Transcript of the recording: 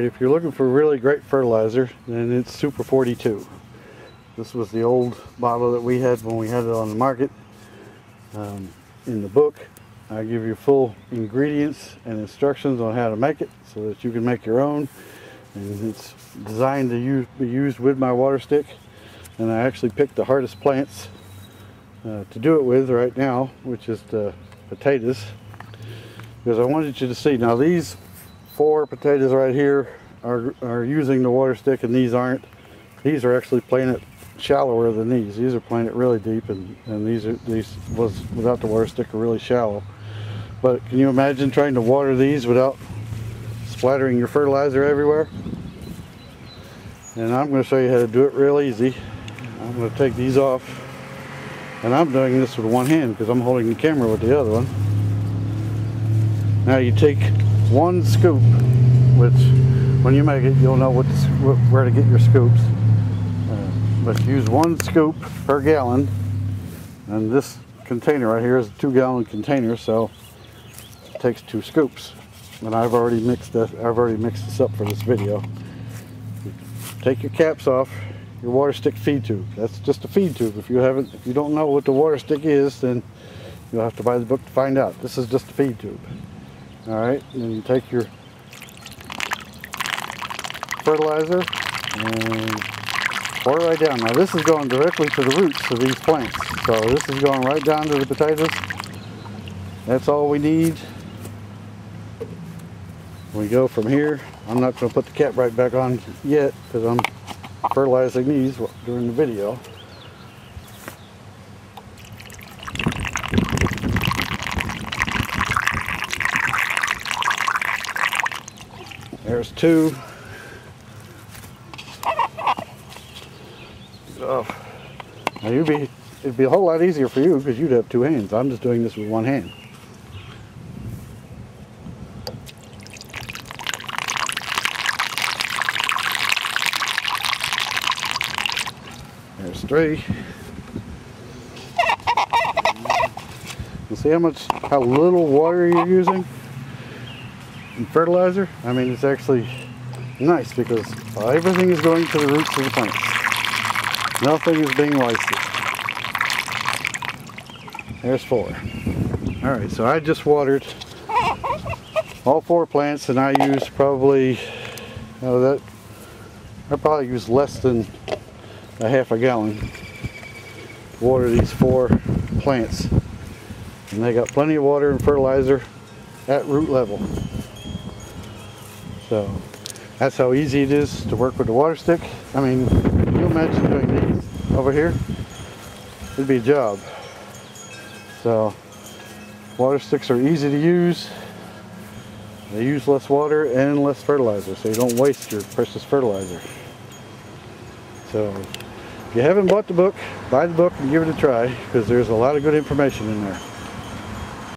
Alright, if you're looking for really great fertilizer, then it's Super 42. This was the old bottle that we had when we had it on the market. Um, in the book, I give you full ingredients and instructions on how to make it so that you can make your own. And it's designed to use, be used with my water stick. And I actually picked the hardest plants uh, to do it with right now, which is the potatoes. Because I wanted you to see, now these four potatoes right here are, are using the water stick and these aren't. These are actually it shallower than these. These are it really deep and, and these are these was without the water stick are really shallow. But can you imagine trying to water these without splattering your fertilizer everywhere? And I'm going to show you how to do it real easy. I'm going to take these off. And I'm doing this with one hand because I'm holding the camera with the other one. Now you take one scoop, which when you make it, you'll know where to get your scoops. Uh, but use one scoop per gallon. And this container right here is a two gallon container, so it takes two scoops. And I've already mixed this, I've already mixed this up for this video. Take your caps off, your water stick feed tube. That's just a feed tube. If you haven't, if you don't know what the water stick is, then you'll have to buy the book to find out. This is just a feed tube. All right, and then you take your fertilizer and pour it right down. Now this is going directly to the roots of these plants. So this is going right down to the potatoes. That's all we need. We go from here. I'm not going to put the cap right back on yet because I'm fertilizing these during the video. There's two. Oh. Now you'd be, it'd be a whole lot easier for you because you'd have two hands. I'm just doing this with one hand. There's three. You see how much, how little water you're using in fertilizer? I mean, it's actually nice because everything is going to the roots of the plants. Nothing is being wasted. There's four. All right, so I just watered all four plants and I used probably, oh, that, I probably used less than a half a gallon to water these four plants. And they got plenty of water and fertilizer at root level. So that's how easy it is to work with the water stick. I mean, you imagine doing these over here? It'd be a job. So water sticks are easy to use. They use less water and less fertilizer, so you don't waste your precious fertilizer. So if you haven't bought the book, buy the book and give it a try because there's a lot of good information in there.